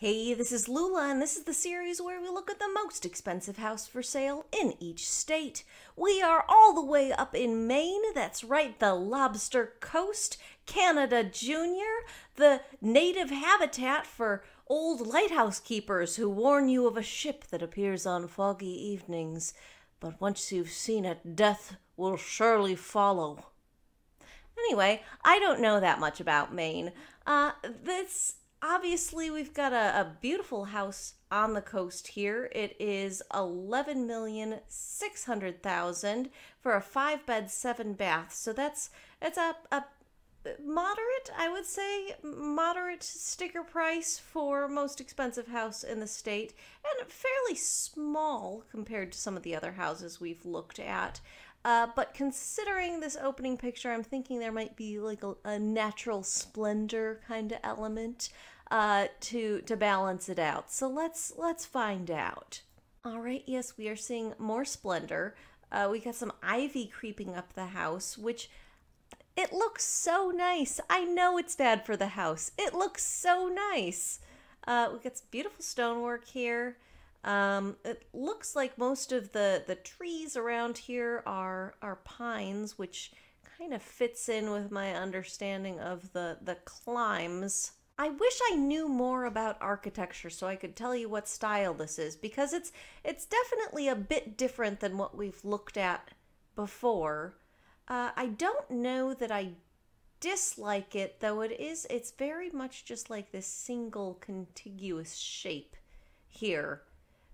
Hey, this is Lula, and this is the series where we look at the most expensive house for sale in each state. We are all the way up in Maine, that's right, the Lobster Coast, Canada Junior, the native habitat for old lighthouse keepers who warn you of a ship that appears on foggy evenings. But once you've seen it, death will surely follow. Anyway, I don't know that much about Maine. Uh, this obviously we've got a, a, beautiful house on the coast here. It is 11 million 600,000 for a five bed seven bath. So that's it's a, a moderate i would say moderate sticker price for most expensive house in the state and fairly small compared to some of the other houses we've looked at uh, but considering this opening picture, I'm thinking there might be like a, a natural splendor kind of element uh, to to balance it out. So let's let's find out. All right, yes, we are seeing more splendor. Uh, we got some ivy creeping up the house, which it looks so nice. I know it's bad for the house. It looks so nice. Uh, we got some beautiful stonework here. Um, it looks like most of the, the trees around here are are pines, which kind of fits in with my understanding of the the climes. I wish I knew more about architecture so I could tell you what style this is because it's it's definitely a bit different than what we've looked at before. Uh, I don't know that I dislike it though it is it's very much just like this single contiguous shape here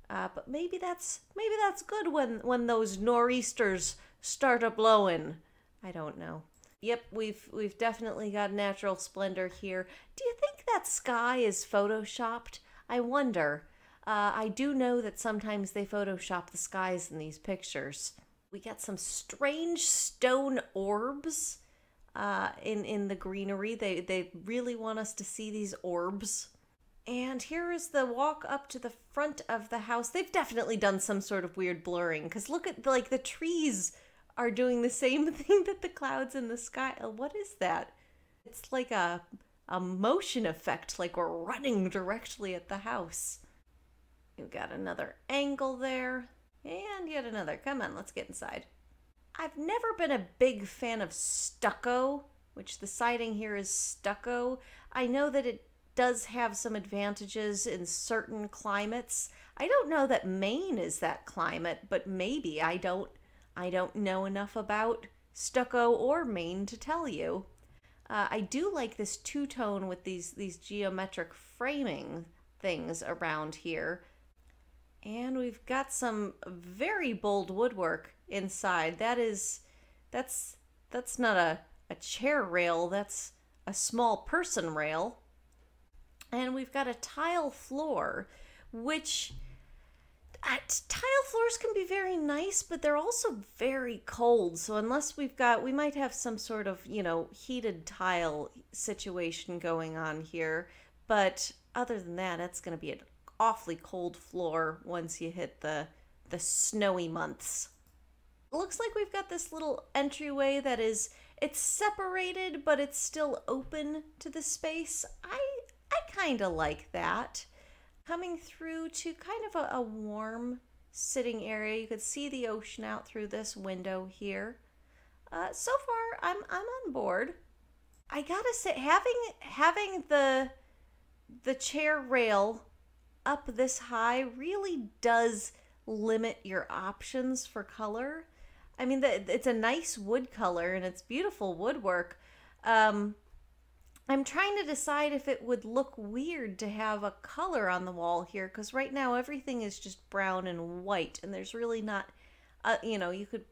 uh, but maybe that's maybe that's good when when those nor'easters start a blowing. I don't know. Yep, we've we've definitely got natural splendor here. Do you think that sky is photoshopped? I wonder. Uh, I do know that sometimes they photoshop the skies in these pictures. We got some strange stone orbs uh, in in the greenery. They they really want us to see these orbs. And here is the walk up to the front of the house. They've definitely done some sort of weird blurring because look at like the trees are doing the same thing that the clouds in the sky. Uh, what is that? It's like a a motion effect, like we're running directly at the house. You've got another angle there, and yet another. Come on, let's get inside. I've never been a big fan of stucco, which the siding here is stucco. I know that it does have some advantages in certain climates. I don't know that Maine is that climate, but maybe I don't I don't know enough about stucco or Maine to tell you. Uh, I do like this two tone with these these geometric framing things around here. And we've got some very bold woodwork inside. That is that's that's not a, a chair rail, that's a small person rail. And we've got a tile floor, which uh, tile floors can be very nice, but they're also very cold. So unless we've got, we might have some sort of, you know, heated tile situation going on here. But other than that, it's going to be an awfully cold floor once you hit the the snowy months. Looks like we've got this little entryway that is it's separated, but it's still open to the space. I I kind of like that. Coming through to kind of a, a warm sitting area. You could see the ocean out through this window here. Uh, so far, I'm I'm on board. I gotta say, having having the the chair rail up this high really does limit your options for color. I mean, it's a nice wood color and it's beautiful woodwork. Um, I'm trying to decide if it would look weird to have a color on the wall here because right now everything is just brown and white and there's really not, uh, you know, you could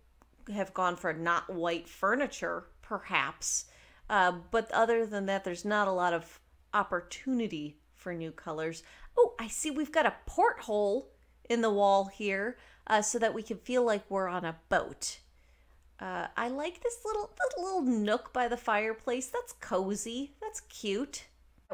have gone for not white furniture perhaps. Uh, but other than that, there's not a lot of opportunity for new colors. Oh, I see we've got a porthole in the wall here uh, so that we can feel like we're on a boat. Uh, I like this little little nook by the fireplace. That's cozy. That's cute.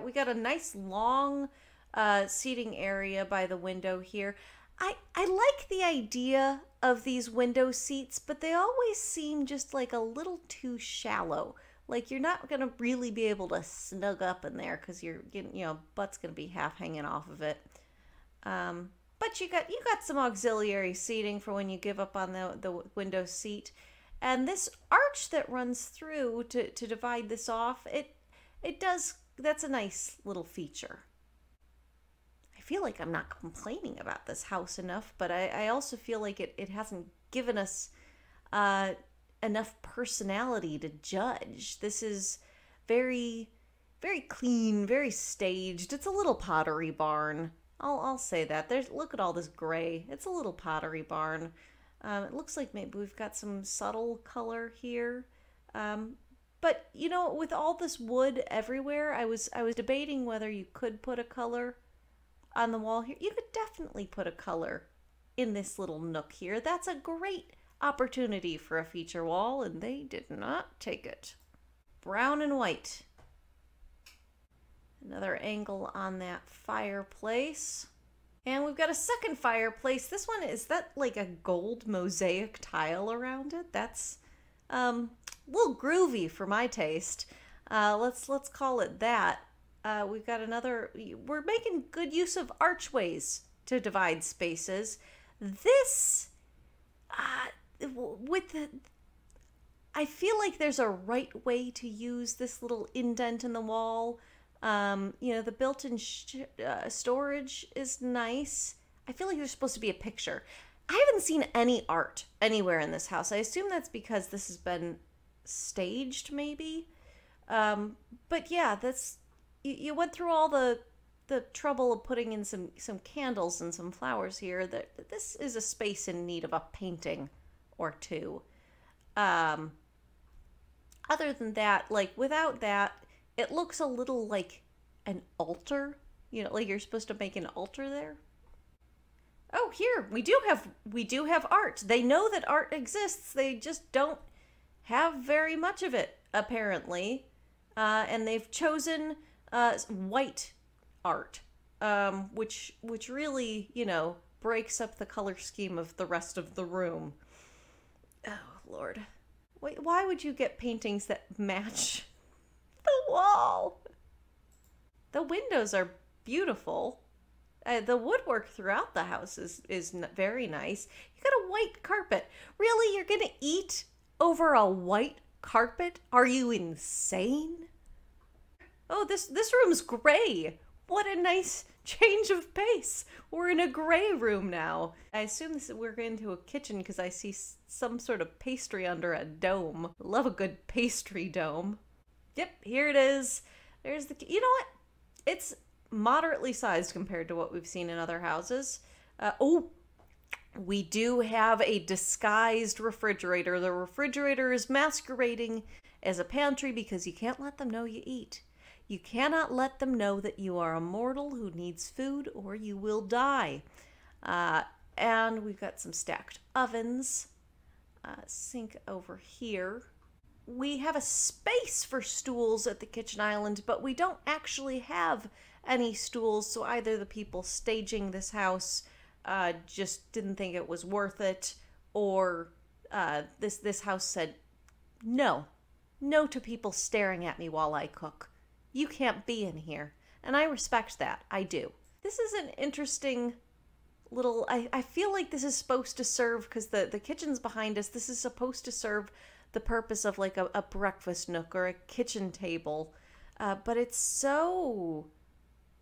We got a nice long uh, seating area by the window here. I I like the idea of these window seats, but they always seem just like a little too shallow. Like you're not gonna really be able to snug up in there because you're getting, you know, butt's gonna be half hanging off of it. Um, but you got you got some auxiliary seating for when you give up on the the window seat, and this arch that runs through to to divide this off. It it does. That's a nice little feature. I feel like I'm not complaining about this house enough, but I, I also feel like it, it hasn't given us uh, enough personality to judge. This is very, very clean, very staged. It's a little pottery barn. I'll, I'll say that. There's look at all this gray. It's a little pottery barn. Um, it looks like maybe we've got some subtle color here. Um, but you know, with all this wood everywhere, I was I was debating whether you could put a color on the wall here. You could definitely put a color in this little nook here. That's a great opportunity for a feature wall, and they did not take it. Brown and white. Another angle on that fireplace. And we've got a second fireplace. This one is that like a gold mosaic tile around it. That's um, a little groovy for my taste. Uh, let's let's call it that. Uh, we've got another. We're making good use of archways to divide spaces. This, uh, with the, I feel like there's a right way to use this little indent in the wall. Um, you know, the built-in uh, storage is nice. I feel like there's supposed to be a picture. I haven't seen any art anywhere in this house. I assume that's because this has been staged, maybe. Um, but yeah, that's you, you went through all the the trouble of putting in some some candles and some flowers here. That this is a space in need of a painting or two. Um, other than that, like without that, it looks a little like an altar. You know, like you're supposed to make an altar there. Oh, here we do have we do have art. They know that art exists. They just don't have very much of it apparently, uh, and they've chosen uh, white art, um, which which really you know breaks up the color scheme of the rest of the room. Oh Lord, wait, why would you get paintings that match the wall? The windows are beautiful uh, the woodwork throughout the house is is very nice. You got a white carpet. Really, you're gonna eat over a white carpet? Are you insane? Oh, this this room's gray. What a nice change of pace. We're in a gray room now. I assume this, we're going to a kitchen because I see some sort of pastry under a dome. Love a good pastry dome. Yep, here it is. There's the. You know what? It's moderately sized compared to what we've seen in other houses. Uh, oh, we do have a disguised refrigerator. The refrigerator is masquerading as a pantry because you can't let them know you eat. You cannot let them know that you are a mortal who needs food or you will die. Uh, and we've got some stacked ovens. Uh, sink over here. We have a space for stools at the kitchen island, but we don't actually have any stools. So either the people staging this house uh, just didn't think it was worth it, or uh, this this house said no, no to people staring at me while I cook. You can't be in here, and I respect that. I do. This is an interesting little. I, I feel like this is supposed to serve because the the kitchen's behind us. This is supposed to serve the purpose of like a, a breakfast nook or a kitchen table, uh, but it's so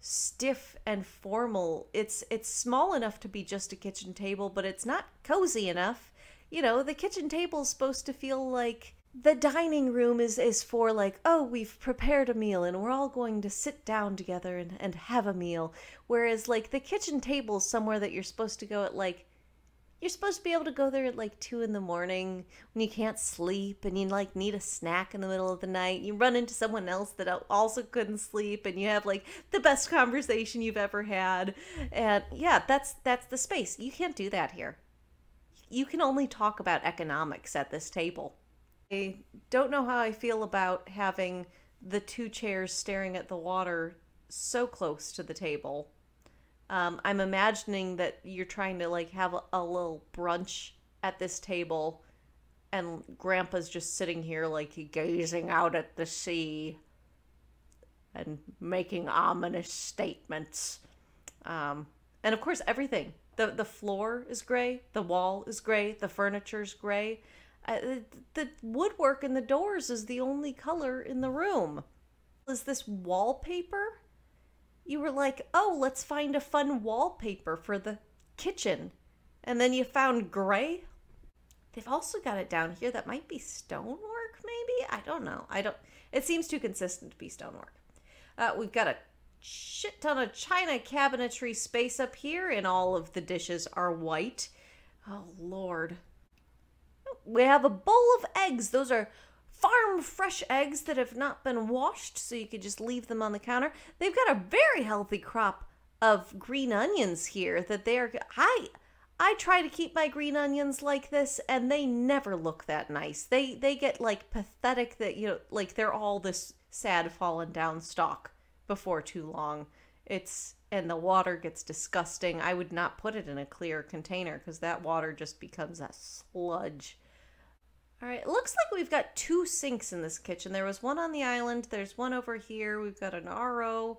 stiff and formal. It's it's small enough to be just a kitchen table, but it's not cozy enough. You know, the kitchen table is supposed to feel like the dining room is is for like, oh, we've prepared a meal and we're all going to sit down together and, and have a meal. Whereas like the kitchen table is somewhere that you're supposed to go at like you're supposed to be able to go there at like two in the morning when you can't sleep and you like need a snack in the middle of the night. You run into someone else that also couldn't sleep and you have like the best conversation you've ever had. And yeah, that's that's the space. You can't do that here. You can only talk about economics at this table. I don't know how I feel about having the two chairs staring at the water so close to the table um, I'm imagining that you're trying to like have a, a little brunch at this table and Grandpa's just sitting here like gazing out at the sea and making ominous statements. Um, and of course, everything the the floor is gray, the wall is gray, the furniture's gray. The, woodwork and the doors is the only color in the room. Is this wallpaper? You were like, oh, let's find a fun wallpaper for the kitchen. And then you found gray. They've also got it down here that might be stonework, maybe? I don't know. I don't. It seems too consistent to be stonework. Uh, we've got a shit ton of china cabinetry space up here, and all of the dishes are white. Oh, Lord. We have a bowl of eggs. Those are farm fresh eggs that have not been washed, so you could just leave them on the counter. They've got a very healthy crop of green onions here that they are. I. I try to keep my green onions like this and they never look that nice. They they get like pathetic that you know like they're all this sad fallen down stalk before too long. It's and the water gets disgusting. I would not put it in a clear container because that water just becomes a sludge. All right, it looks like we've got two sinks in this kitchen. There was one on the island, there's one over here. We've got an RO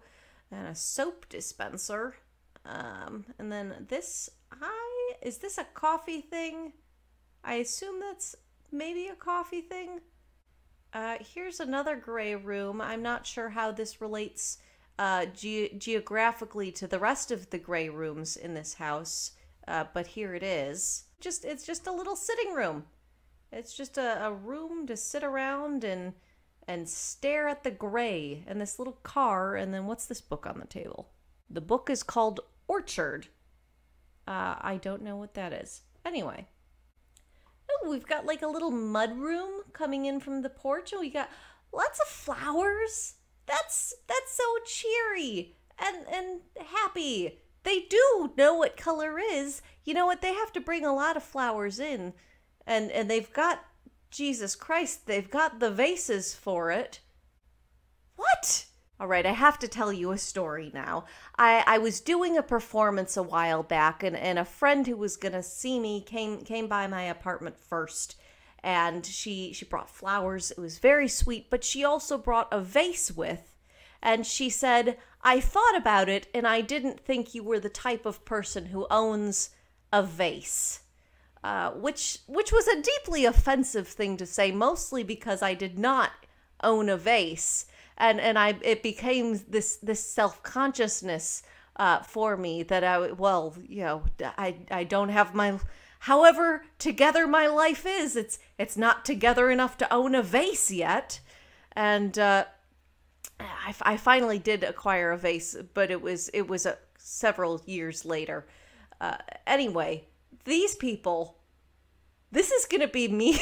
and a soap dispenser. Um, and then this, I is this a coffee thing? I assume that's maybe a coffee thing. Uh, here's another gray room. I'm not sure how this relates uh, ge- geographically to the rest of the gray rooms in this house, uh, but here it is. Just it's just a little sitting room. It's just a, a room to sit around and and stare at the gray and this little car. And then what's this book on the table? The book is called Orchard. Uh, I don't know what that is. Anyway, Oh, we've got like a little mud room coming in from the porch, and we got lots of flowers. That's that's so cheery and and happy. They do know what color is. You know what? They have to bring a lot of flowers in, and and they've got Jesus Christ. They've got the vases for it. What? All right, I have to tell you a story now. I, I was doing a performance a while back, and, and a friend who was gonna see me came came by my apartment first, and she she brought flowers. It was very sweet, but she also brought a vase with, and she said, "I thought about it, and I didn't think you were the type of person who owns a vase." Uh, which which was a deeply offensive thing to say, mostly because I did not own a vase. And and I it became this this self consciousness uh, for me that I well you know I I don't have my however together my life is it's it's not together enough to own a vase yet. And uh, I, I finally did acquire a vase but it was it was a, several years later. Uh, anyway these people this is gonna be me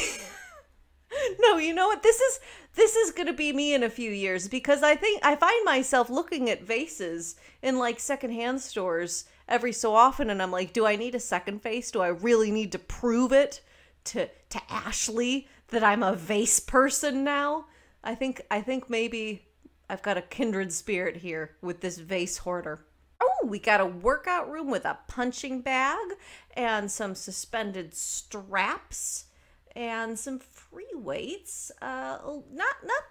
no, you know what? This is this is going to be me in a few years because I think I find myself looking at vases in like secondhand stores every so often and I'm like, do I need a second vase? Do I really need to prove it to to Ashley that I'm a vase person now? I think I think maybe I've got a kindred spirit here with this vase hoarder. Oh, we got a workout room with a punching bag and some suspended straps and some free weights. Uh, not not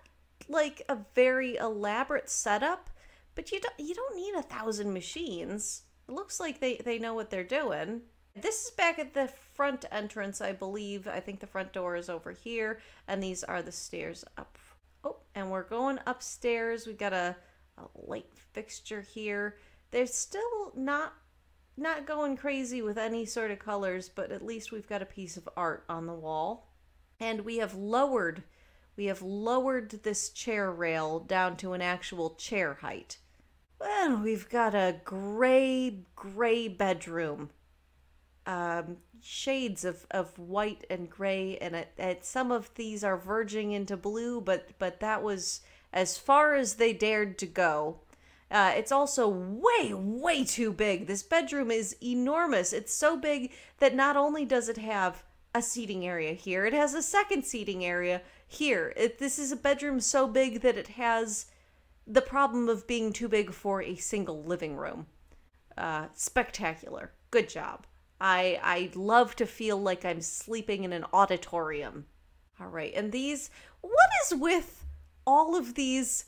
like a very elaborate setup, but you don't you don't need a thousand machines. It looks like they they know what they're doing. This is back at the front entrance, I believe. I think the front door is over here, and these are the stairs up. Oh, and we're going upstairs. We got a, a light fixture here. There's still not not going crazy with any sort of colors, but at least we've got a piece of art on the wall. And we have lowered we have lowered this chair rail down to an actual chair height. Well, we've got a gray, gray bedroom. Um, shades of, of white and gray, and it, it, some of these are verging into blue, but but that was as far as they dared to go. Uh, it's also way, way too big. This bedroom is enormous. It's so big that not only does it have a seating area here, it has a second seating area here. It, this is a bedroom so big that it has the problem of being too big for a single living room. Uh, spectacular. Good job. I I love to feel like I'm sleeping in an auditorium. All right, and these what is with all of these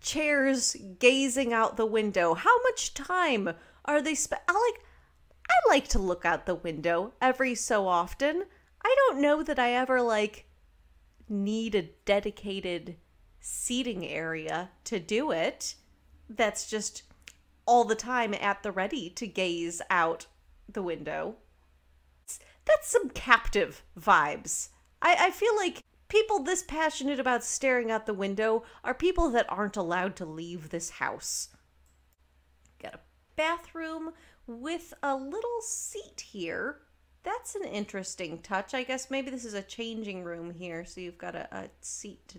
chairs gazing out the window? How much time are they spent? I like I like to look out the window every so often. I don't know that I ever like need a dedicated seating area to do it. That's just all the time at the ready to gaze out the window. That's some captive vibes. I, I feel like people this passionate about staring out the window are people that aren't allowed to leave this house. Got a bathroom with a little seat here. That's an interesting touch. I guess maybe this is a changing room here, so you've got a, a seat to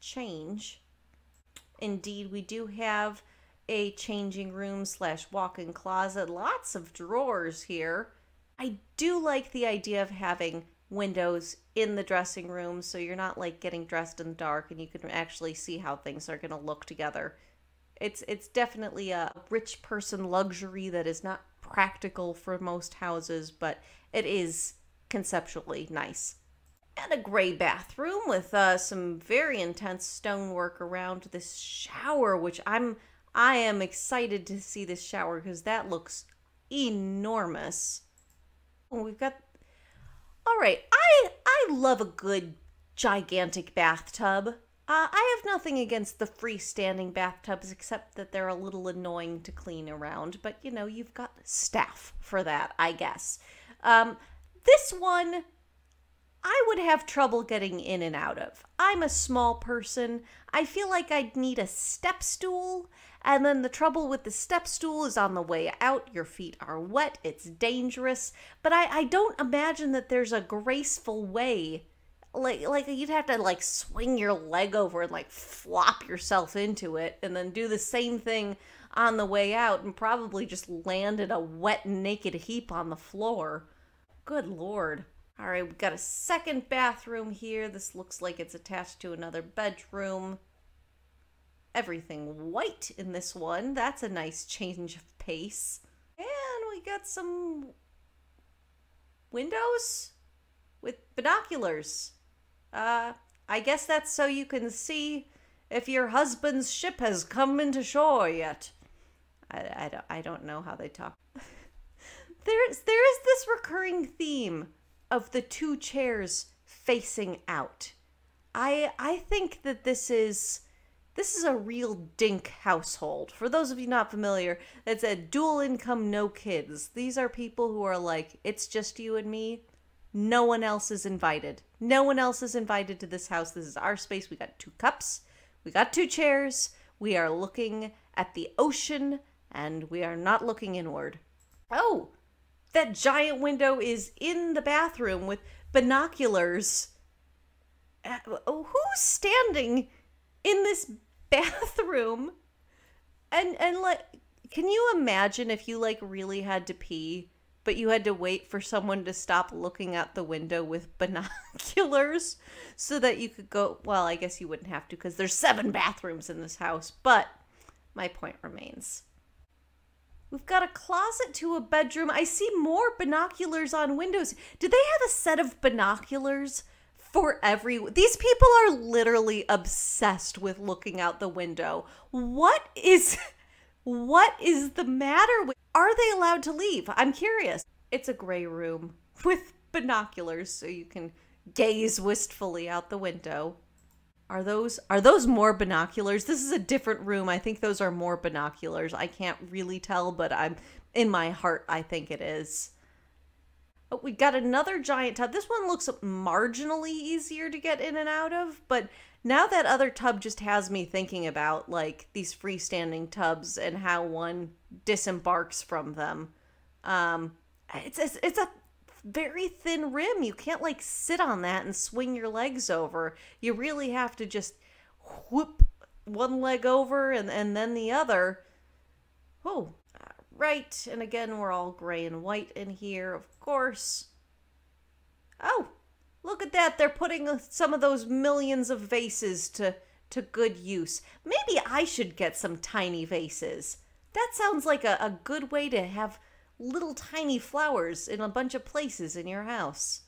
change. Indeed, we do have a changing room slash walk-in closet. Lots of drawers here. I do like the idea of having windows in the dressing room so you're not like getting dressed in the dark and you can actually see how things are going to look together. It's it's definitely a rich person luxury that is not practical for most houses, but it is conceptually nice. And a gray bathroom with uh, some very intense stonework around this shower, which I'm I am excited to see this shower because that looks enormous. We've got all right. I I love a good gigantic bathtub. Uh, I have nothing against the freestanding bathtubs except that they're a little annoying to clean around. But you know, you've got staff for that, I guess. Um, this one, I would have trouble getting in and out of. I'm a small person. I feel like I'd need a step stool and then the trouble with the step stool is on the way out. Your feet are wet. It's dangerous. But I, I don't imagine that there's a graceful way. Like like you'd have to like swing your leg over and like flop yourself into it and then do the same thing on the way out and probably just land in a wet naked heap on the floor. Good lord. All right, we've got a second bathroom here. This looks like it's attached to another bedroom everything white in this one. That's a nice change of pace. And we got some windows with binoculars. Uh, I guess that's so you can see if your husband's ship has come into shore yet. I, I, don't, I don't know how they talk. there's, there is this recurring theme of the two chairs facing out. I, I think that this is this is a real dink household. For those of you not familiar, that's a dual income, no kids. These are people who are like, it's just you and me. No one else is invited. No one else is invited to this house. This is our space. We got two cups. We got two chairs. We are looking at the ocean and we are not looking inward. Oh, that giant window is in the bathroom with binoculars. Uh, who's standing in this bathroom. And and like can you imagine if you like really had to pee but you had to wait for someone to stop looking out the window with binoculars so that you could go well i guess you wouldn't have to because there's seven bathrooms in this house but my point remains. We've got a closet to a bedroom. I see more binoculars on windows. Do they have a set of binoculars for every these people are literally obsessed with looking out the window. What is what is the matter with are they allowed to leave? I'm curious. It's a gray room with binoculars so you can gaze wistfully out the window. Are those are those more binoculars? This is a different room. I think those are more binoculars. I can't really tell but i'm in my heart i think it is Oh, we got another giant tub. This one looks marginally easier to get in and out of, but now that other tub just has me thinking about like these freestanding tubs and how one disembarks from them. Um, it's it's, it's a very thin rim. You can't like sit on that and swing your legs over. You really have to just whoop one leg over and and then the other. Oh, right. And again, we're all gray and white in here, of course. Oh, look at that. They're putting some of those millions of vases to, to good use. Maybe I should get some tiny vases. That sounds like a, a good way to have little tiny flowers in a bunch of places in your house.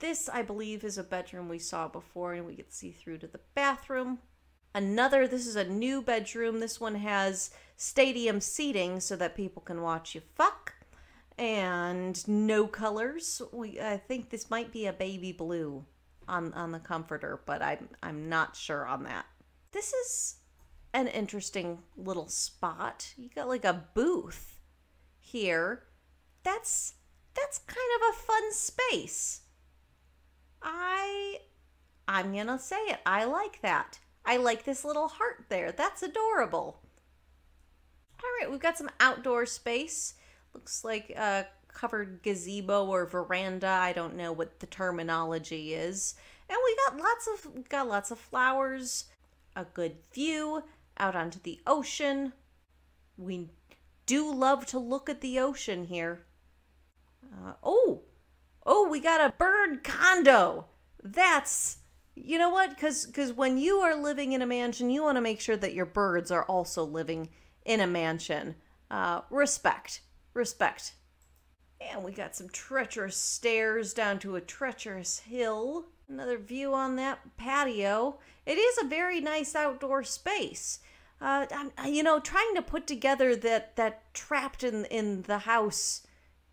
This, I believe, is a bedroom we saw before, and we can see through to the bathroom. Another, this is a new bedroom. This one has stadium seating so that people can watch you fuck. And no colors. We, I think this might be a baby blue on, on the comforter, but I'm, I'm not sure on that. This is an interesting little spot. You got like a booth here. That's that's kind of a fun space. I I'm going to say it. I like that. I like this little heart there. That's adorable. All right, we've got some outdoor space. Looks like a covered gazebo or veranda. I don't know what the terminology is. And we got lots of got lots of flowers, a good view out onto the ocean. We do love to look at the ocean here. Uh, oh, oh, we got a bird condo. That's you know what? Because because when you are living in a mansion, you want to make sure that your birds are also living in a mansion. Uh, respect, respect. And we got some treacherous stairs down to a treacherous hill. Another view on that patio. It is a very nice outdoor space. Uh, you know, trying to put together that that trapped in in the house,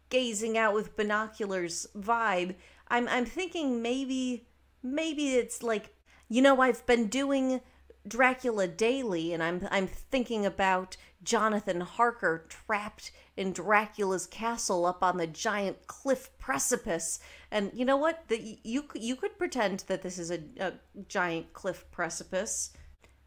gazing out with binoculars vibe. I'm I'm thinking maybe maybe it's like you know I've been doing Dracula daily, and I'm I'm thinking about Jonathan Harker trapped in Dracula's castle up on the giant cliff precipice. And you know what? The, you you could pretend that this is a, a giant cliff precipice.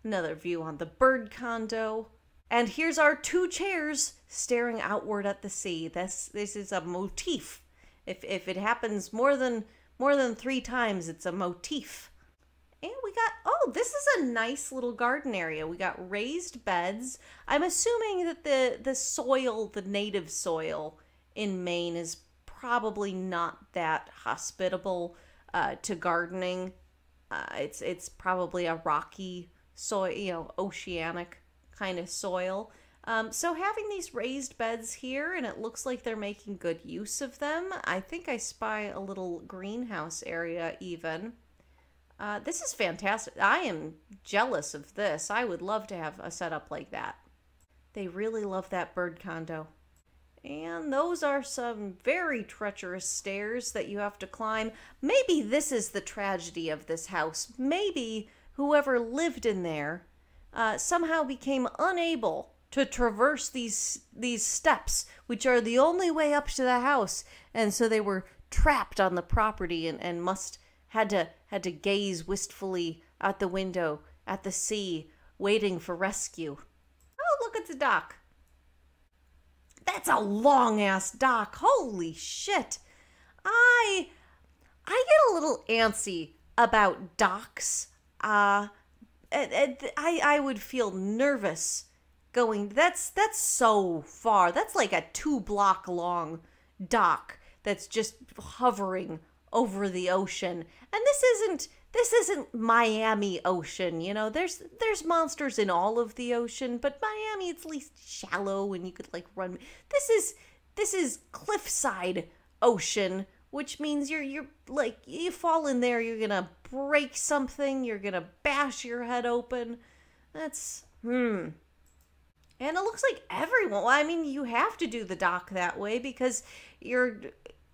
Another view on the bird condo. And here's our two chairs staring outward at the sea. This this is a motif. If if it happens more than more than three times, it's a motif. And we got, oh, this is a nice little garden area. We got raised beds. I'm assuming that the, the soil, the native soil in Maine is probably not that hospitable uh, to gardening. Uh, it's it's probably a rocky soil, you know, oceanic kind of soil. Um, so having these raised beds here, and it looks like they're making good use of them. I think I spy a little greenhouse area even. Uh, this is fantastic. I am jealous of this. I would love to have a setup like that. They really love that bird condo. And those are some very treacherous stairs that you have to climb. Maybe this is the tragedy of this house. Maybe whoever lived in there uh, somehow became unable to traverse these these steps, which are the only way up to the house, and so they were trapped on the property and, and must had to had to gaze wistfully out the window at the sea, waiting for rescue. Oh, look at the dock. That's a long ass dock. Holy shit. I I get a little antsy about docks. Uh I I would feel nervous going that's that's so far that's like a two block long dock that's just hovering over the ocean. And this isn't this isn't Miami ocean you know? There's there's monsters in all of the ocean but Miami it's at least shallow and you could like run. This is this is cliffside ocean which means you're you're like you fall in there you're gonna break something you're gonna bash your head open. That's hmm. And it looks like everyone, well, I mean, you have to do the dock that way because you're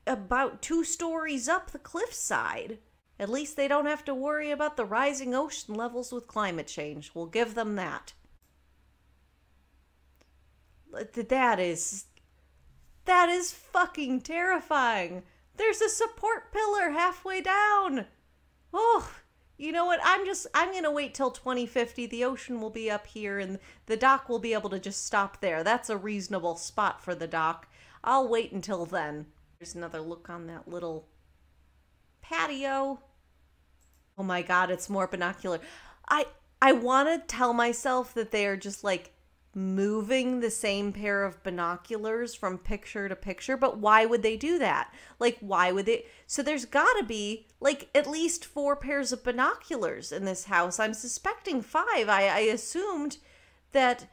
about two stories up the cliffside. At least they don't have to worry about the rising ocean levels with climate change. We'll give them that. That is. That is fucking terrifying. There's a support pillar halfway down. Oh, you know what? I'm just I'm going to wait till 2050. The ocean will be up here and the dock will be able to just stop there. That's a reasonable spot for the dock. I'll wait until then. There's another look on that little patio. Oh my god, it's more binocular. I I want to tell myself that they are just like moving the same pair of binoculars from picture to picture, but why would they do that? Like, why would they? So there's gotta be like at least four pairs of binoculars in this house. I'm suspecting five. I, I assumed that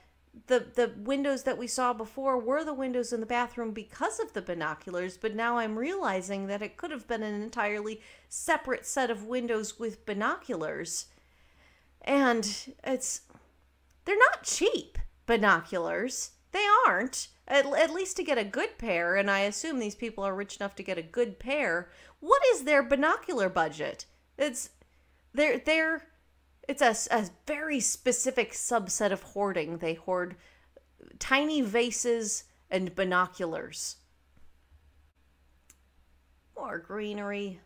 the the windows that we saw before were the windows in the bathroom because of the binoculars, but now I'm realizing that it could have been an entirely separate set of windows with binoculars. And it's they're not cheap binoculars. They aren't. At, at least to get a good pair, and I assume these people are rich enough to get a good pair. What is their binocular budget? It's they're they're it's a, a very specific subset of hoarding. They hoard tiny vases and binoculars. More greenery.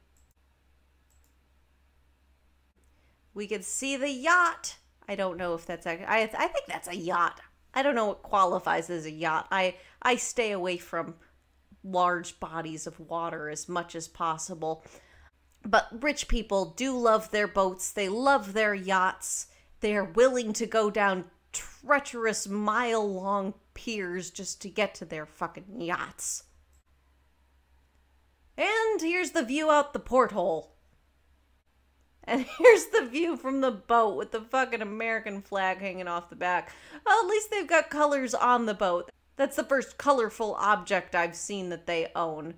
We could see the yacht. I don't know if that's actually, I, I think that's a yacht. I don't know what qualifies as a yacht. I, I stay away from large bodies of water as much as possible. But rich people do love their boats, they love their yachts. They are willing to go down treacherous mile long piers just to get to their fucking yachts. And here's the view out the porthole. And here's the view from the boat with the fucking American flag hanging off the back. Well, at least they've got colors on the boat. That's the first colorful object I've seen that they own.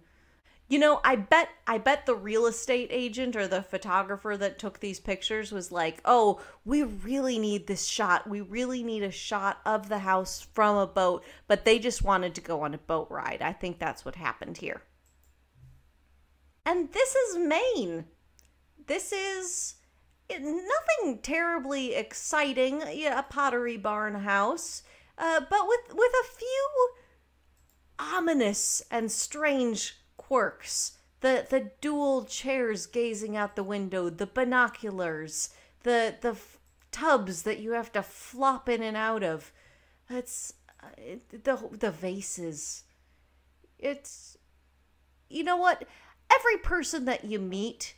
You know, I bet I bet the real estate agent or the photographer that took these pictures was like, "Oh, we really need this shot. We really need a shot of the house from a boat." But they just wanted to go on a boat ride. I think that's what happened here. And this is Maine. This is nothing terribly exciting, yeah, a pottery barn house, uh, but with with a few ominous and strange quirks. The the dual chairs gazing out the window, the binoculars, the the tubs that you have to flop in and out of. It's uh, it, the the vases. It's you know what? Every person that you meet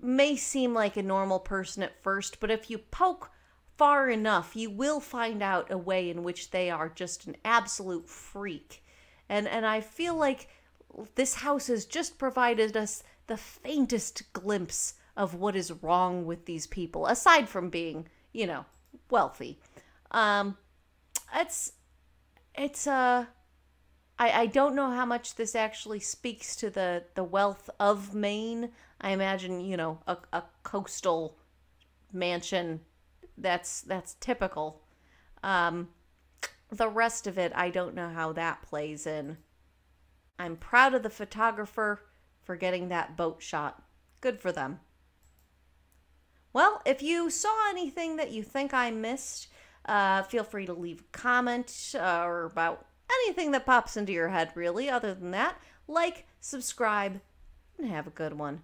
may seem like a normal person at first, but if you poke far enough, you will find out a way in which they are just an absolute freak. And and I feel like this house has just provided us the faintest glimpse of what is wrong with these people, aside from being, you know, wealthy. Um, it's, it's, uh, I, I don't know how much this actually speaks to the, the wealth of Maine. I imagine, you know, a, a coastal mansion that's that's typical. Um, the rest of it, I don't know how that plays in. I'm proud of the photographer for getting that boat shot. Good for them. Well, if you saw anything that you think I missed, uh, feel free to leave a comment uh, or about anything that pops into your head, really. Other than that, like, subscribe, and have a good one.